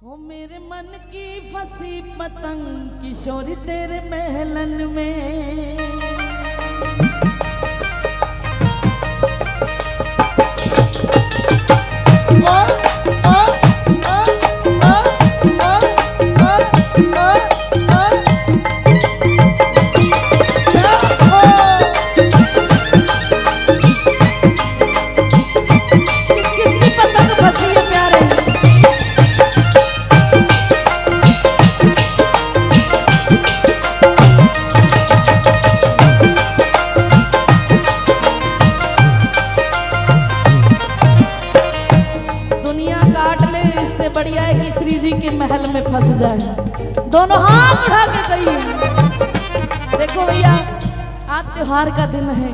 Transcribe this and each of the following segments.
ओ मेरे मन की फसी पतंग किशोरी तेरे महलन में। आज त्योहार का दिन है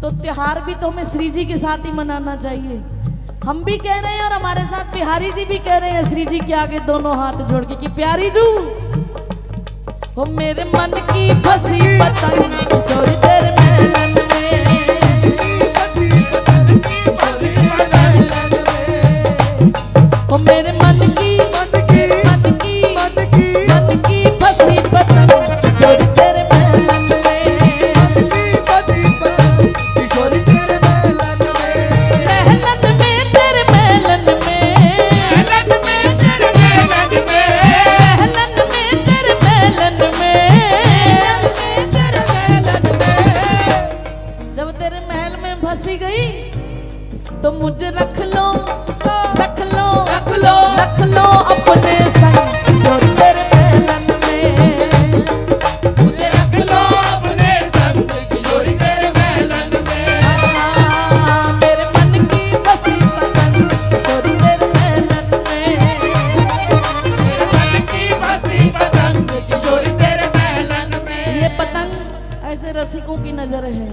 तो त्योहार भी तो हमें श्री जी के साथ ही मनाना चाहिए। हम भी कह रहे हैं और हमारे साथ बिहारी जी भी कह रहे हैं, श्री जी के आगे दोनों हाथ जोड़ के कि प्यारी जू, हो मेरे मन की फंसी मेरे मन फंसी गई तो मुझे रख लो रख लो रख लो। रख लो अपने संग। जो तेरे महलन में मेरे मन की फंसी पतंग छोड़ी तेरे महलन में ये पतंग ऐसे रसिकों की नज़र है।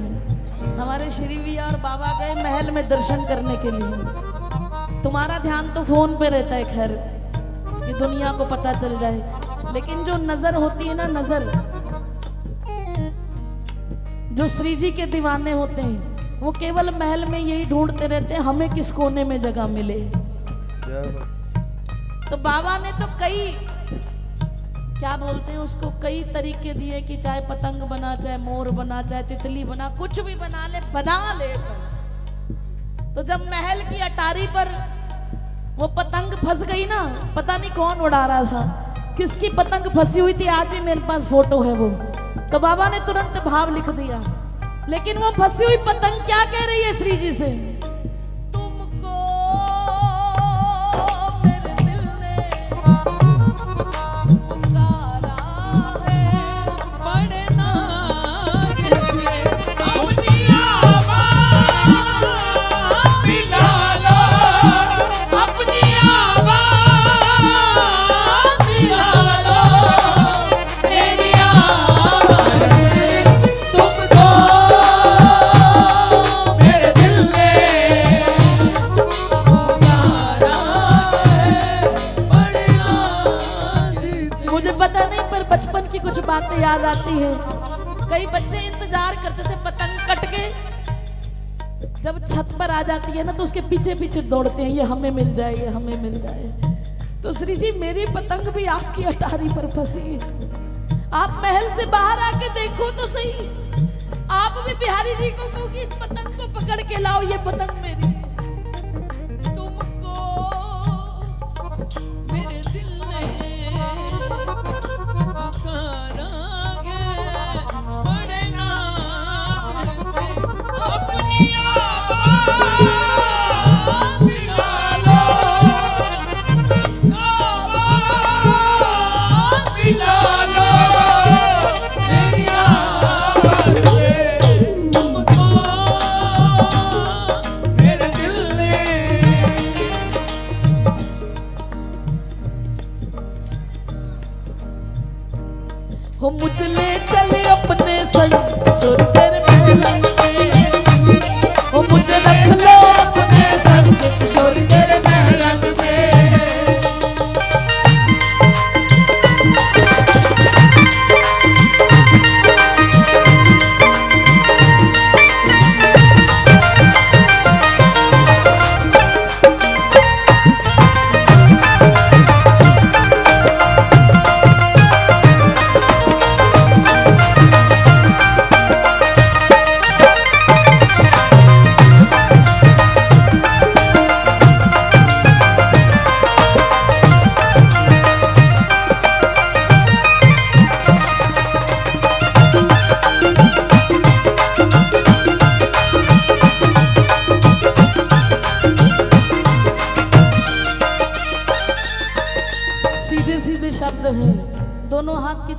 हमारे श्री भी और बाबा गए महल में दर्शन करने के लिए। तुम्हारा ध्यान तो फ़ोन पे रहता है खैर कि दुनिया को पता चल जाए। लेकिन जो नज़र होती है ना नज़र जो श्री जी के दीवाने होते हैं वो केवल महल में यही ढूंढते रहते हैं हमें किस कोने में जगह मिले। तो बाबा ने तो कई क्या बोलते हैं उसको? कई तरीके दिए कि चाहे पतंग बना, चाहे मोर बना, चाहे तितली बना, कुछ भी बना ले बना ले तो जब महल की अटारी पर वो पतंग फंस गई ना, पता नहीं कौन उड़ा रहा था। किसकी पतंग फंसी हुई थी, आज भी मेरे पास फ़ोटो है वो। तो बाबा ने तुरंत भाव लिख दिया। लेकिन वो फंसी हुई पतंग क्या कह रही है श्री जी से? आती हैं। कई बच्चे इंतज़ार करते थे, पतंग कट के। जब छत पर आ जाती है ना तो उसके पीछे पीछे दौड़ते हैं, ये हमें मिल जाए, ये हमें मिल जाए। तो श्री जी, मेरी पतंग भी आपकी अटारी पर फंसी है। आप महल से बाहर आके देखो तो सही। आप भी बिहारी जी को कहो कि इस पतंग को पकड़ के लाओ, ये पतंग मेरी। हो मुझले चले अपने संग।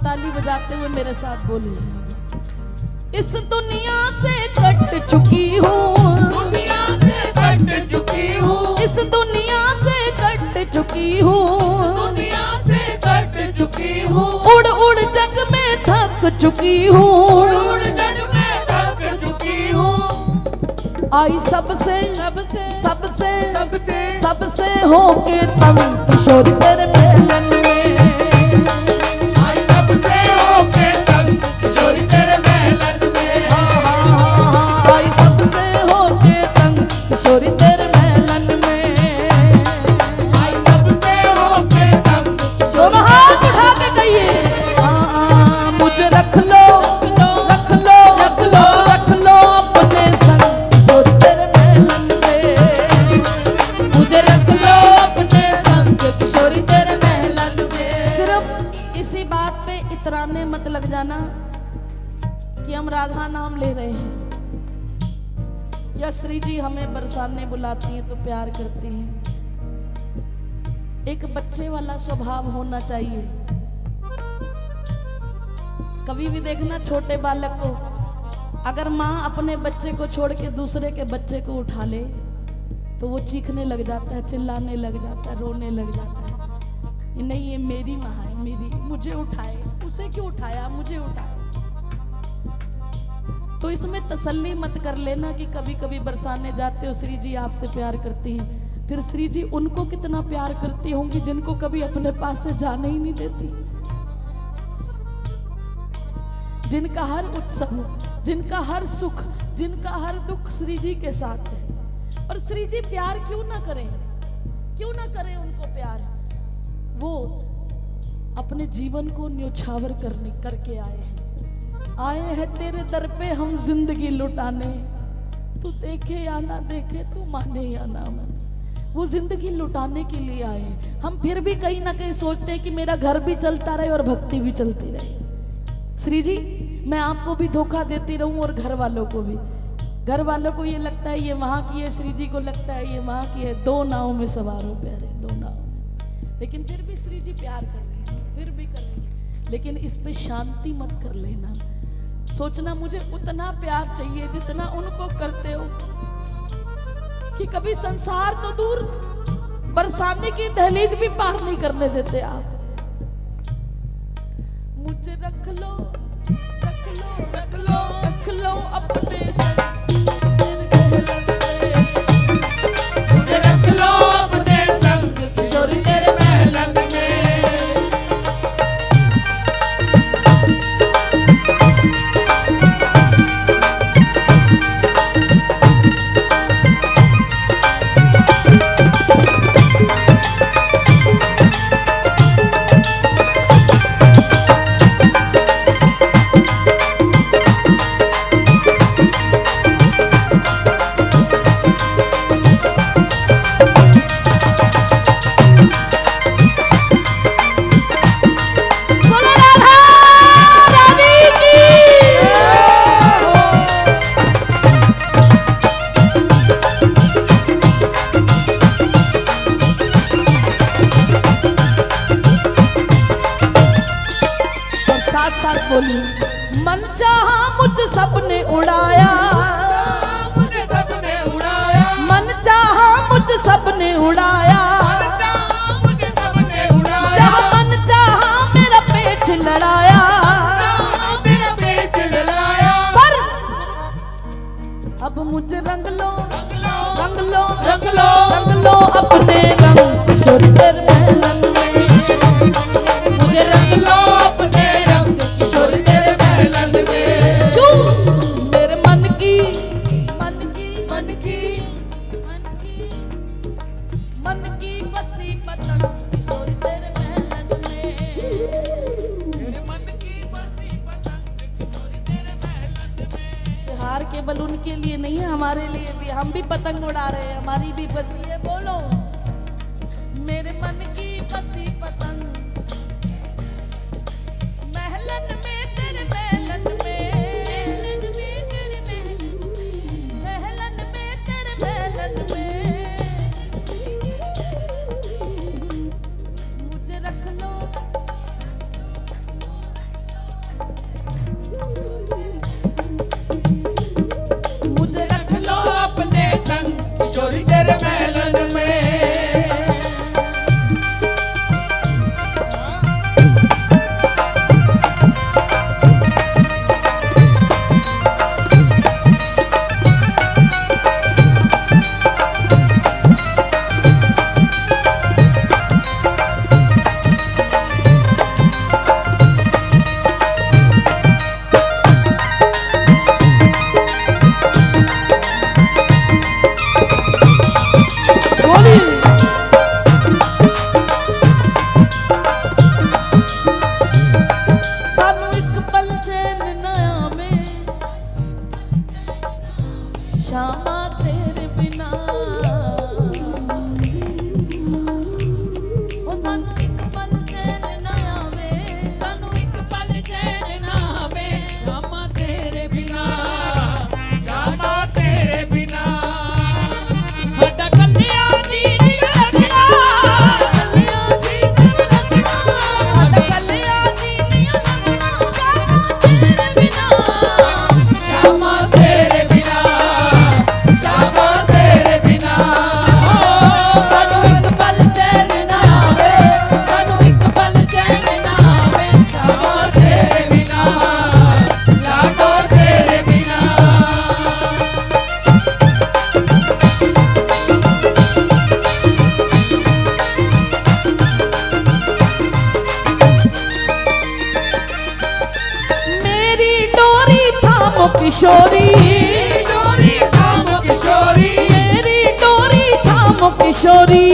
ताली बजाते हुए मेरे साथ बोलिए इस दुनिया से कट चुकी हूँ। दुनिया से कट चुकी हूँ। इस दुनिया से कट चुकी हूँ। दुनिया से कट चुकी हूँ। उड़ उड़ जग में थक चुकी हूँ। उड़ जग में थक चुकी हूँ। आई सबसे सबसे सबसे सबसे। सबसे होके तंग किशोर तेरे मेलन कि हम राधा नाम ले रहे हैं। या श्री जी हमें बरसाने बुलाती हैं तो प्यार करती हैं। एक बच्चे वाला स्वभाव होना चाहिए। कभी भी देखना छोटे बालक को, अगर माँ अपने बच्चे को छोड़ के दूसरे के बच्चे को उठा ले तो वो चीखने लग जाता है, चिल्लाने लग जाता है, रोने लग जाता है। नहीं, ये मेरी माँ है, मेरी, मुझे उठाए, उसे क्यों उठाया, मुझे उठाया तो इसमें तसल्ली मत कर लेना कि कभी कभी बरसाने जाते हो, श्री जी आपसे प्यार करती हैं। फिर श्री जी उनको कितना प्यार करती होंगी जिनको कभी अपने पास से जाने ही नहीं देती? जिनका हर उत्सव, जिनका हर सुख, जिनका हर दुख श्री जी के साथ है। और श्री जी प्यार क्यों ना करें? क्यों ना करें उनको प्यार? वो अपने जीवन को न्योछावर करने, करके आए हैं। आए हैं तेरे दर पे हम ज़िंदगी लुटाने। तू देखे या ना देखे, तू माने या ना माने। वो ज़िंदगी लुटाने के लिए आए हम फिर भी कहीं ना कहीं सोचते हैं कि मेरा घर भी चलता रहे और भक्ति भी चलती रहे। श्री जी, मैं आपको भी धोखा देती रहूँ और घर वालों को भी। घर वालों को ये लगता है, ये वहाँ की है, श्री जी को लगता है, ये वहाँ की है। दो नाव में सवार हो प्यारे, दो नाव में। लेकिन फिर भी श्री जी प्यार कर रही है, फिर भी कर रही है। लेकिन इस पे शांति मत कर लेना। सोचना मुझे उतना प्यार चाहिए जितना उनको करते हो। कि कभी संसार तो दूर, बरसाने की दहलीज भी पार नहीं करने देते आप। मुझे रख लो रख लो रख लो रख लो अपने सबने उड़ाया जहाँ मन चाहा मुझे रंग लो रंग लो रंग लो रंग लो अपने रंग। डोरी थाम किशोरी। डोरी मेरी डोरी थाम किशोरी।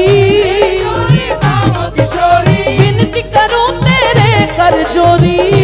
डोरी किशोरी। विनती करो तेरे कर जोरी।